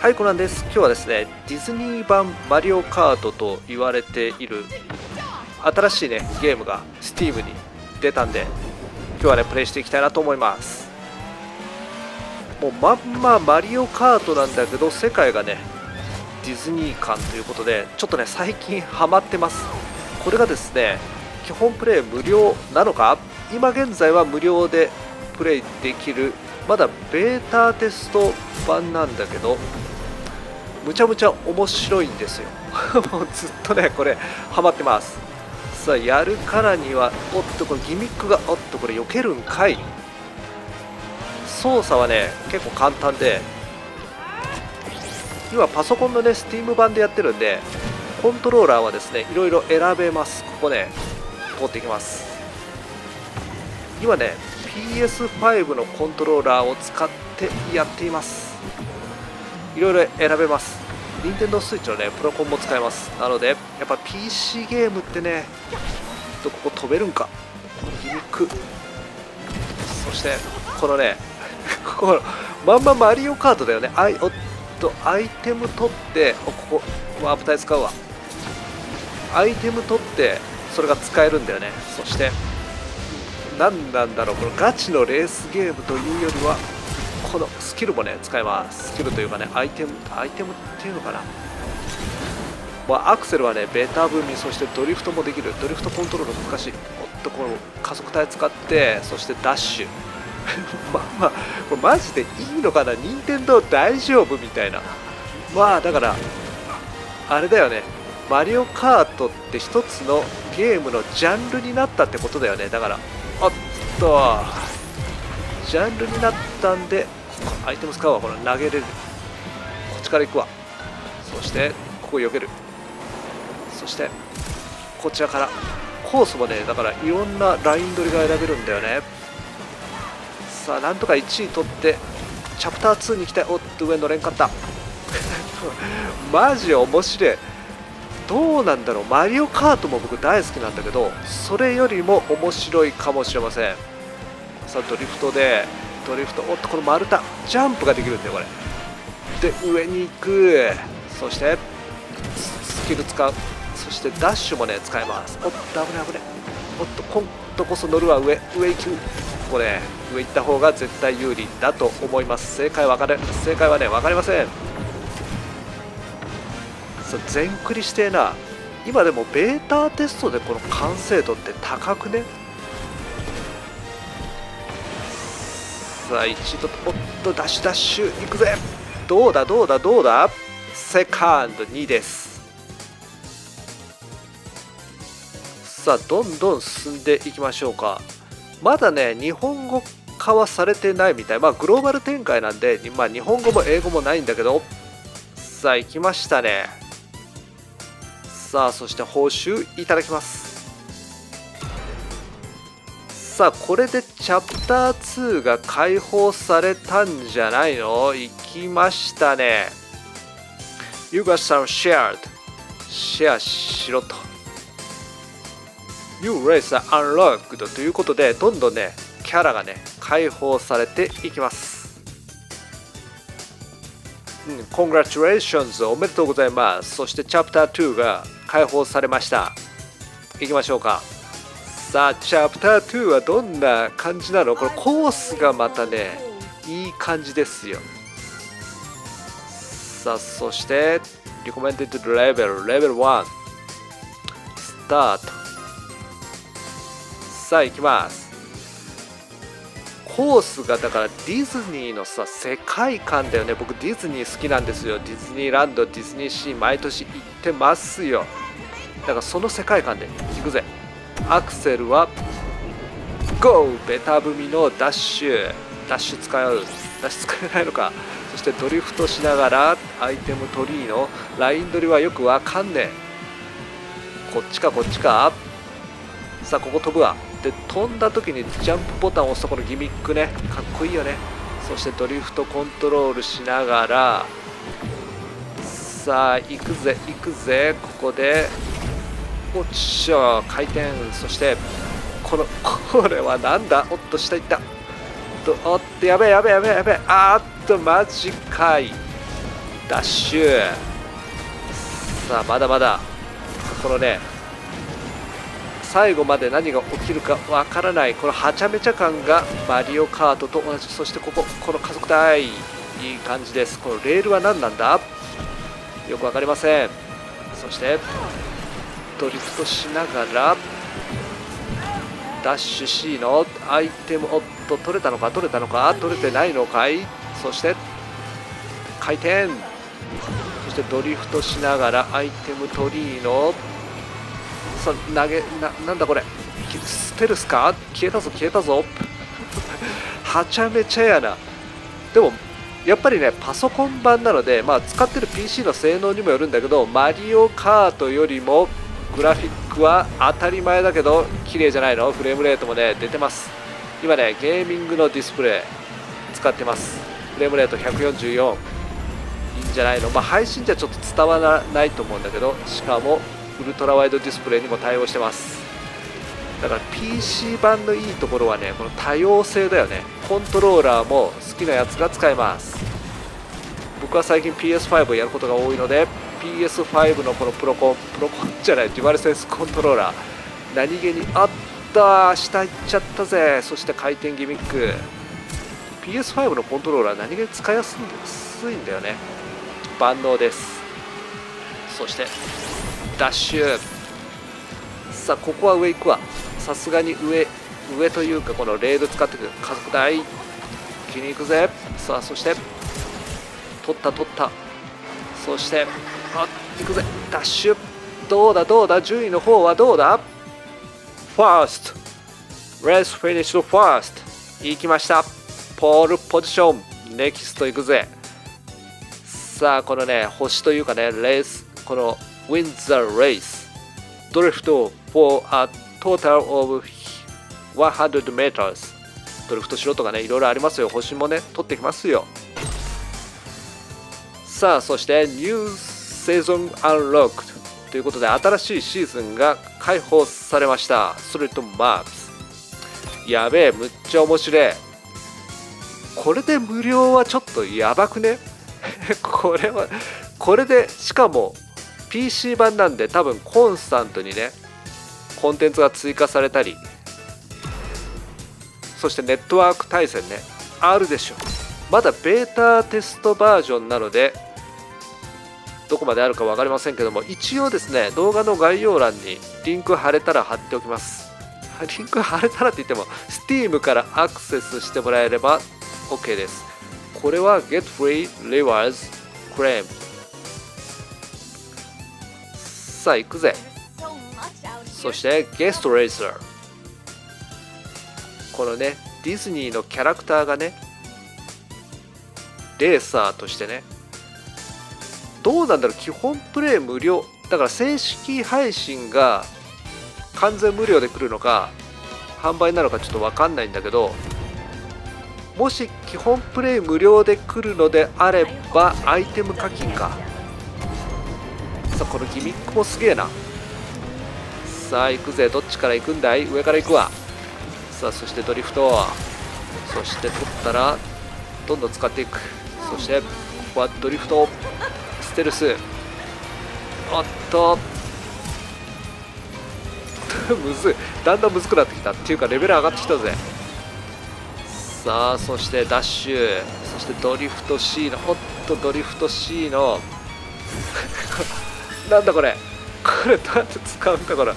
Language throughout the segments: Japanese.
はい、コナンです。今日はですね、ディズニー版マリオカートと言われている新しいね、ゲームが Steam に出たんで、今日はね、プレイしていきたいなと思います。もうまんまマリオカートなんだけど、世界がね、ディズニー感ということで、ちょっとね、最近ハマってます。これがですね、基本プレイ無料なのか？今現在は無料でプレイできるまだベータテスト版なんだけどむちゃむちゃ面白いんですよ。も うずっとねこれハマってます。さあやるからにはおっとこれギミックがおっとこれ避けるんかい。操作はね結構簡単で今パソコンのね Steam 版でやってるんでコントローラーはですねいろいろ選べます。ここね通っていきます。今ね PS5 のコントローラーを使ってやっています。いろいろ選べます。Nintendo Switch のねプロコンも使えます。なのでやっぱ PC ゲームってねとここ飛べるんか。ギミック。そしてこのね ここまんまマリオカートだよね。あいおっとアイテム取っておここワープタイ使うわ。アイテム取ってそれが使えるんだよね。そして何なんだろうこのガチのレースゲームというよりはこのスキルもね使えます。スキルというかねアイテムアイテムっていうのかな、まあ、アクセルはねベタ踏みそしてドリフトもできる。ドリフトコントロール難しい。おっとこの加速帯使ってそしてダッシュ。まあまあこれマジでいいのかな？任天堂大丈夫みたいな。まあだからあれだよね。マリオカートって一つのゲームのジャンルになったってことだよね。だからおっとジャンルになったんでアイテム使うわこの投げれる。こっちから行くわ。そしてここ避ける。そしてこちらから。コースもねだからいろんなライン取りが選べるんだよね。さあなんとか1位取ってチャプター2に行きたいおっと上乗れんかったマジ面白い。どうなんだろう。マリオカートも僕大好きなんだけどそれよりも面白いかもしれません。さあドリフトでドリフトおっとこの丸太ジャンプができるんだよこれ。で上に行く。そしてスキル使う。そしてダッシュもね使えます。おっと危ない危ない。おっと今度こそ乗るわ上。上行く。ここね上行った方が絶対有利だと思います。正解は分かれ正解はね分かりません。そう全クリしてえな。今でもベータテストでこの完成度って高くね？さあ一度おっとダッシュダッシュいくぜ。どうだどうだどうだ。セカンド2です。さあどんどん進んでいきましょうか。まだね日本語化はされてないみたい。まあグローバル展開なんで、まあ、日本語も英語もないんだけど。さあ行きましたね。さあそして報酬いただきます。さあこれでチャプター2が解放されたんじゃないの？行きましたね。You got some shared. シェアしろと。You race are unlocked ということでどんどんねキャラがね解放されていきます。うん、Congratulations おめでとうございます。そしてチャプター2が解放されました。いきましょうか。さあチャプター2はどんな感じなの？これコースがまたねいい感じですよ。さあそしてリコメンデッドレベルレベル1スタート。さあ行きます。コースがだからディズニーのさ世界観だよね。僕ディズニー好きなんですよ。ディズニーランドディズニーシー毎年行ってますよ。だからその世界観で行くぜ。アクセルは GO! ベタ踏みのダッシュ。ダッシュ使う。ダッシュ使えないのか。そしてドリフトしながらアイテム取りのライン取りはよくわかんねえ。こっちかこっちか。さあここ飛ぶわ。で飛んだ時にジャンプボタンを押すとこのギミックね。かっこいいよね。そしてドリフトコントロールしながら。さあ行くぜ行くぜ。ここでおっしゃ回転そしてこのこれはなんだ？おっと下行った。とおっとやべえやべえやべえやべえ。あっとマジかい。ダッシュ。さあまだまだ。このね最後まで何が起きるかわからないこのはちゃめちゃ感がマリオカートと同じ。そしてこここの加速台いい感じです。このレールは何なんだ？よく分かりません。そしてドリフトしながらダッシュ C のアイテムおっと取れたのか取れたのか取れてないのかい？そして回転。そしてドリフトしながらアイテムトリーのさ投げななんだこれ？ステルスか？消えたぞ消えたぞ。はちゃめちゃやな。でもやっぱりねパソコン版なので、まあ、使ってる PC の性能にもよるんだけどマリオカートよりもグラフィックは当たり前だけど綺麗じゃないの？フレームレートもね出てます。今ねゲーミングのディスプレイ使ってます。フレームレート144いいんじゃないの？まあ配信じゃちょっと伝わらないと思うんだけどしかもウルトラワイドディスプレイにも対応してます。だから PC 版のいいところはねこの多様性だよね。コントローラーも好きなやつが使えます。僕は最近 PS5 をやることが多いので PS5 のこのプロコンプロコンじゃないデュバルセンスコントローラー。何気にあった下行っちゃったぜ。そして回転ギミック。PS5 のコントローラー何気に使いやすいんだよね万能です。そしてダッシュ。さあここは上行くわ。さすがに上上というかこのレール使ってくる。加速台気に行くぜ。さあそして取った取った。そしてあ行くぜ。ダッシュ。どうだどうだ。順位の方はどうだ？ファースト。レースフィニッシュファースト。行きました。ポールポジション。ネキスト行くぜ。さあこのね星というかねレース。この win the race drift for a total of 100 meters ドリフトしろとかねいろいろありますよ。星もね取ってきますよ。さあそしてニューセゾンアンロックということで新しいシーズンが開放されました。ストリートマップスやべえむっちゃ面白い。これで無料はちょっとやばくね？これはこれでしかも PC 版なんで多分コンスタントにねコンテンツが追加されたりそしてネットワーク対戦ねあるでしょ。うまだベータテストバージョンなのでどこまであるか分かりませんけども一応ですね動画の概要欄にリンク貼れたら貼っておきます。リンク貼れたらって言っても Steam からアクセスしてもらえれば OK です。これは Get Free Rewards Claim さあ行くぜ。そしてゲストレーサーこのねディズニーのキャラクターがねレーサーとしてねどうなんだろう基本プレイ無料。だから正式配信が完全無料で来るのか販売なのかちょっと分かんないんだけどもし基本プレイ無料で来るのであればアイテム課金か。さあこのギミックもすげえな。さあ行くぜ。どっちから行くんだい？上から行くわ。さあそしてドリフト。そして取ったらどんどん使っていく。そしてここはドリフト。テルス。おっと。むずい。だんだんむずくなってきた。っていうかレベル上がってきたぜ。さあそしてダッシュ。そしてドリフト C のおっとドリフト C の。なんだこれ。これどうやって使うんだこれ。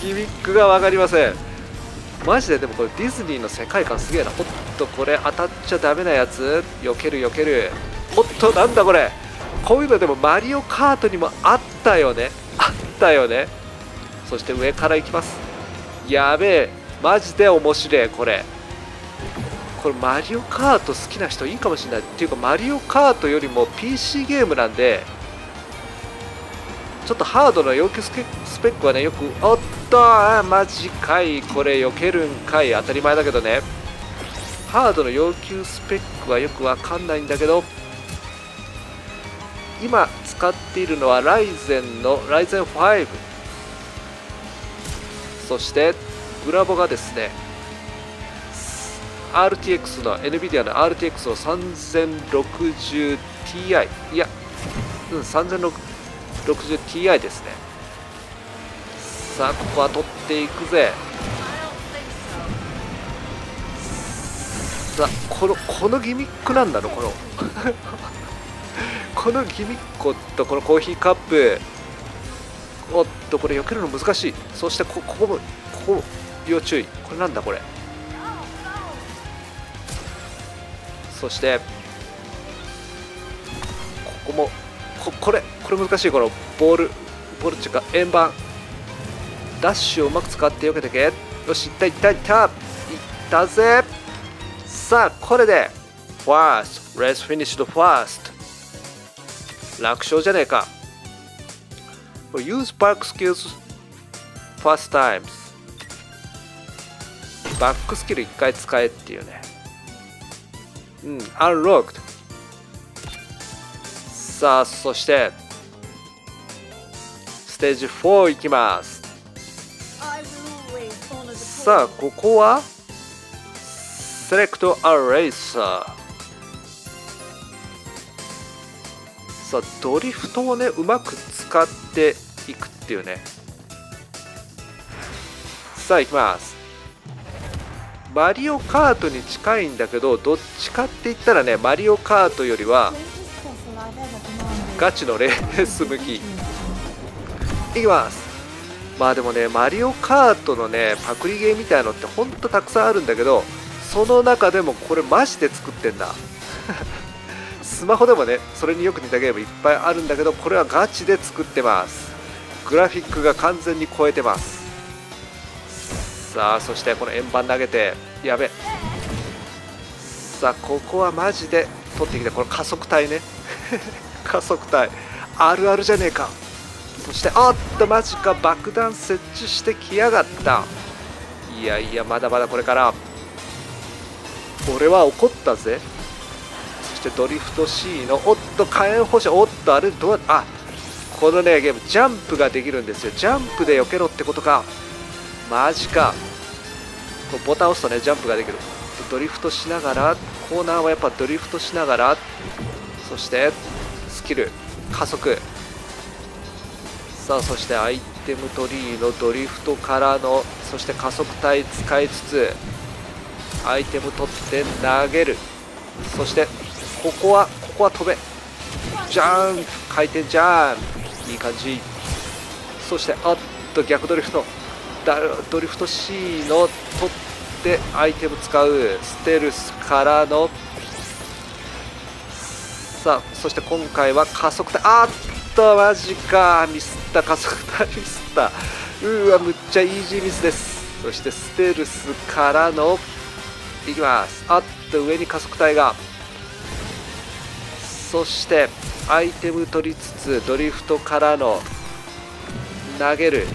ギミックが分かりません。マジででもこれディズニーの世界観すげえな。おっとこれ当たっちゃダメなやつ。避ける避ける。おっとなんだこれ。こういうのでもマリオカートにもあったよね。あったよね。そして上から行きます。やべえ。マジで面白いこれ。これマリオカート好きな人いいかもしれない。っていうかマリオカートよりも PC ゲームなんでちょっとハードの要求スペックはねよくおっとあマジかい。これ避けるんかい。当たり前だけどね。ハードの要求スペックはよくわかんないんだけど。今使っているのはライゼンのライゼン5そしてグラボがですね RTX の NVIDIA の RTX の 3060Ti いやうん 3060ti ですね。さあここは取っていくぜ。さあこのこのギミックなんだのこの。このギミックとこのコーヒーカップおっとこれ避けるの難しい。そしてこここもここ要注意。これなんだこれ？そしてここもここれこれ難しい。このボールボールっていうか円盤。ダッシュをうまく使って避けてけ。よしいったいったいったいったぜ。さあこれでファースト。レースフィニッシュドファースト。楽勝じゃねえか。Use back skills first times. バックスキル一回使えっていうね。うん、unlocked。さあ、そして、ステージ4いきます。さあ、ここは、セレクトアレーサー。さドリフトをねうまく使っていくっていうね。さあ行きます。マリオカートに近いんだけどどっちかって言ったらねマリオカートよりはガチのレース向き。いきます。まあでもねマリオカートのねパクリゲーみたいのってほんとたくさんあるんだけどその中でもこれマジで作ってんだ。スマホでもねそれによく似たゲームいっぱいあるんだけどこれはガチで作ってます。グラフィックが完全に超えてます。さあそしてこの円盤投げてやべ。さあここはマジで取ってきてこの加速体ね。加速体あるあるじゃねえか。そしてあっとマジか爆弾設置してきやがった。いやいやまだまだこれから。俺は怒ったぜ。してドリフト C のおっと火炎放射おっとあれどうあこのねゲームジャンプができるんですよ。ジャンプで避けろってことか。マジか。こうボタン押すとねジャンプができる。ドリフトしながらコーナーはやっぱドリフトしながらそしてスキル加速。さあそしてアイテムトリーのドリフトからのそして加速体使いつつアイテム取って投げる。そしてここはここは飛べ。ジャンプ。回転ジャンプ。いい感じ。そしてあっと逆ドリフト。ドリフト C の取ってアイテム使う。ステルスからの。さあそして今回は加速体あっとマジか。ミスった加速体ミスった。うわむっちゃイージーミスです。そしてステルスからの。いきます。あっと上に加速体が。そしてアイテム取りつつドリフトからの投げる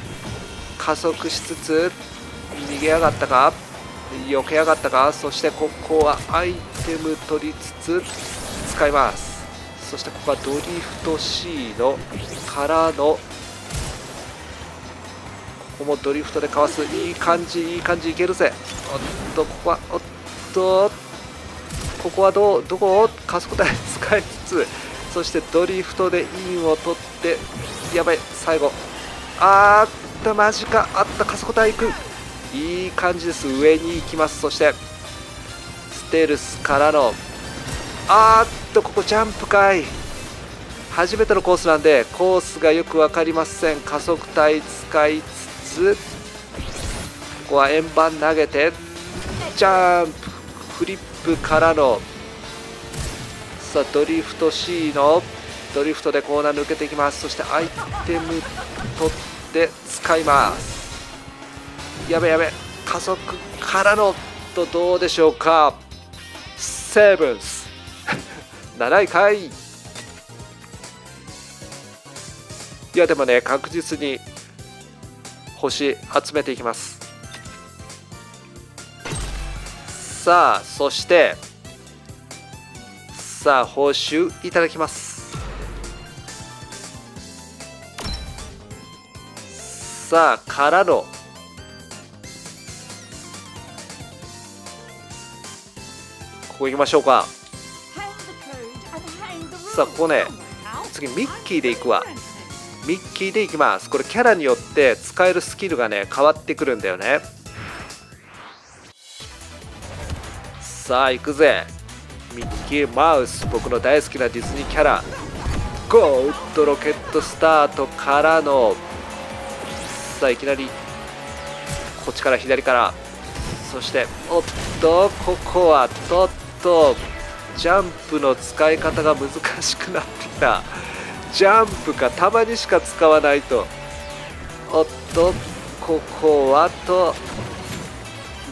加速しつつ逃げやがったか避けやがったかそしてここはアイテム取りつつ使います。そしてここはドリフト C のからのここもドリフトでかわす。いい感じいい感じいけるぜ。おっとここはおっと。ここはどうどこを加速台使いつつそしてドリフトでインを取ってやばい最後。あーっとマジか。あった加速台行く。いい感じです。上に行きます。そしてステルスからの。あーっとここジャンプかい。初めてのコースなんでコースがよく分かりません。加速体使いつつここは円盤投げてジャンプ。フリップからのさあドリフト C のドリフトでコーナー抜けていきます。そしてアイテム取って使います。やべやべ加速からのとどうでしょうか。セブンス。7位かい。いやでもね確実に星集めていきます。さあそしてさあ報酬いただきます。さあからのここ行きましょうか。さあここね次ミッキーでいくわ。ミッキーでいきます。これキャラによって使えるスキルがね変わってくるんだよね。さあ行くぜ。ミッキーマウス僕の大好きなディズニーキャラ。ゴーッドロケットスタートからの。さあいきなりこっちから左から。そしておっとここはとっとジャンプの使い方が難しくなってきた。ジャンプかたまにしか使わないと。おっとここはと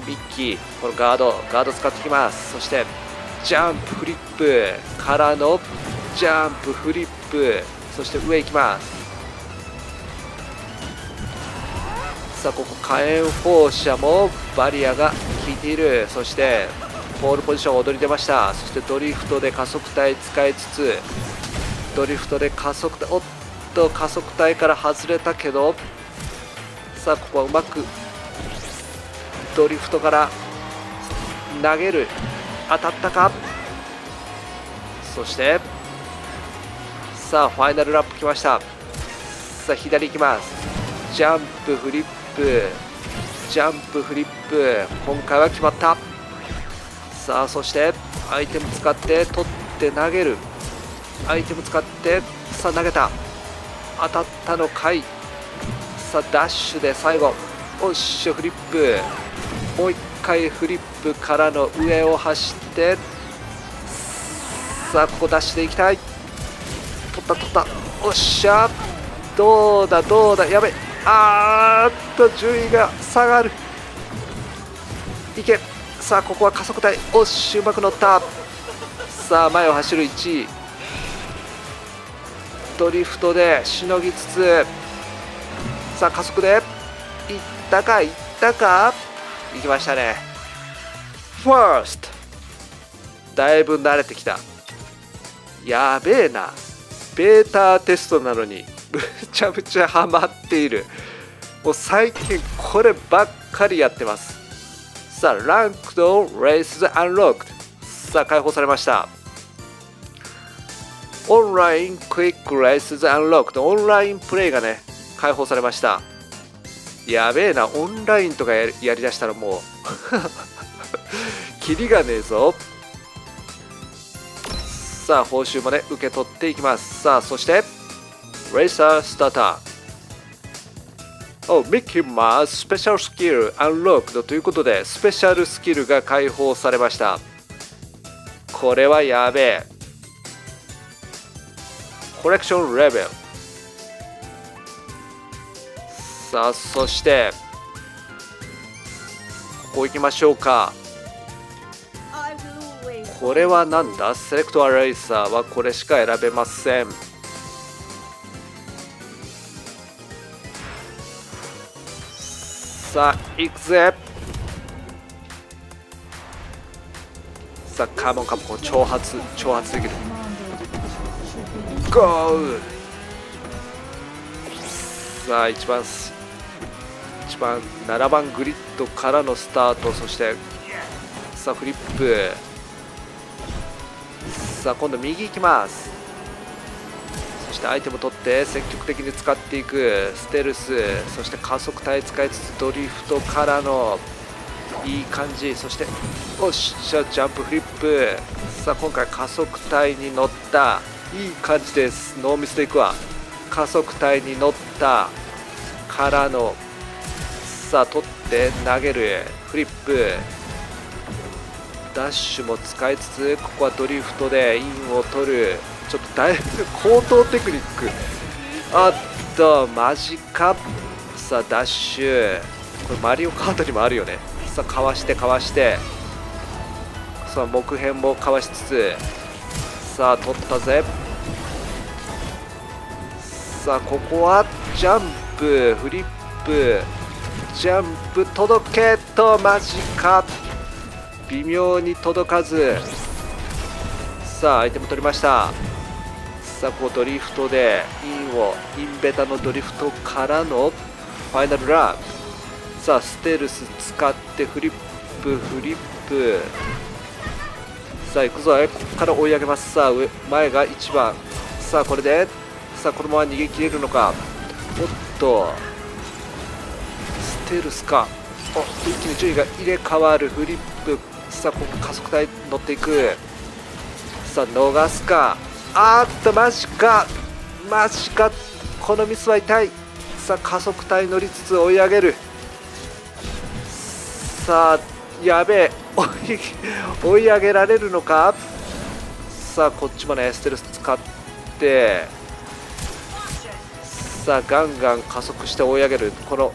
ミッキー。このガードガード使ってきます。そしてジャンプフリップ。からのジャンプフリップ。そして上行きます。さあここ火炎放射もバリアが効いている。そしてポールポジション踊り出ました。そしてドリフトで加速体使いつつドリフトで加速体おっと加速体から外れたけどさあここはうまくドリフトから投げる。当たったか？そしてさあファイナルラップ来ました。さあ左行きます。ジャンプフリップ。ジャンプフリップ。今回は決まった。さあそしてアイテム使って取って投げる。アイテム使ってさあ投げた。当たったのかい？さあダッシュで最後。おっしゃフリップ。もう一回フリップからの上を走ってさあここダッシュでいきたい。取った取った。おっしゃ。どうだどうだ。やべ。あーっと順位が下がる。いけ。さあここは加速帯。おっしうまく乗った。さあ前を走る1位。ドリフトでしのぎつつ。さあ加速で。いったかいったか。いきましたね。ファーストだいぶ慣れてきた。やべえな。ベータテストなのにむちゃむちゃハマっている。もう最近こればっかりやってます。さあランクドレースアンロック。さあ解放されました。オンラインクイックレースアンロックオンラインプレイがね解放されました。やべえなオンラインとかやりだしたらもう。キリがねえぞ。さあ報酬もね受け取っていきます。さあそしてレーサースターター。おミッキーマウススペシャルスキルアンロックド。ということでスペシャルスキルが解放されました。これはやべえ。コレクションレベル。さあそしてここ行きましょうか。これはなんだ？セレクトアレイサーはこれしか選べません。さあ行くぜ。さあカモンカモン挑発挑発できる。ゴー！さあ一番一番7番グリッドからのスタートそしてさあフリップ。さあ今度右行きます。そしてアイテム取って積極的に使っていく。ステルス。そして加速体使いつつドリフトからのいい感じ。そしておっしゃジャンプフリップ。さあ今回加速体に乗った。いい感じです。ノーミスでいくわ。加速体に乗ったからのさあ取って投げるフリップ。ダッシュも使いつつここはドリフトでインを取る。ちょっとだいぶ高等テクニック。あっとマジかさあダッシュ。これマリオカートにもあるよね。さあかわしてかわして。さあ木片もかわしつつ。さあ取ったぜ。さあここはジャンプ。フリップ。ジャンプ届けとマジか。微妙に届かず。さあアイテム取りました。さあこうドリフトでインをインベタのドリフトからのファイナルラン。さあステルス使ってフリップフリップ。さあ行くぞ。ここから追い上げます。さあ上前が1番。さあこれで。さあこのまま逃げ切れるのか。おっと。テルスか。お一気に順位が入れ替わる。フリップさあここ加速帯乗っていく。さあ逃すか。あーっとマジか。マジか。このミスは痛い。さあ加速帯乗りつつ追い上げる。さあやべえ。追 い追い上げられるのか？さあこっちもねステルス使って。さあガンガン加速して追い上げる。この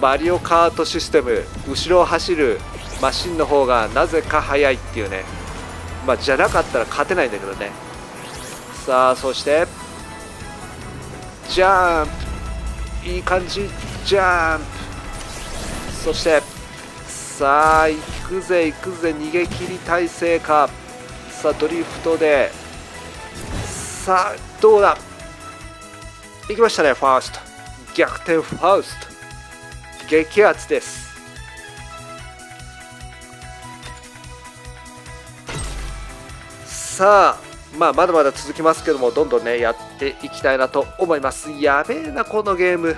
マリオカートシステム後ろを走るマシンの方がなぜか速いっていうね。まあじゃなかったら勝てないんだけどね。さあそしてジャンプ。いい感じ。ジャンプ。そしてさあ行くぜ行くぜ。逃げ切り体制か。さあドリフトで。さあどうだ。行きましたねファースト。逆転ファースト。激アツです。さあまあまだまだ続きますけどもどんどんねやっていきたいなと思います。やべえなこのゲーム。